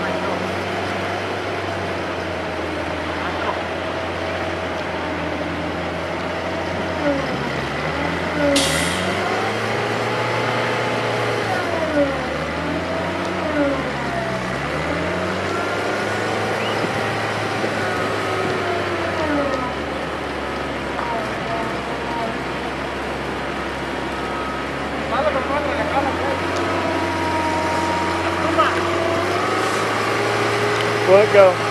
Thank you. Legal.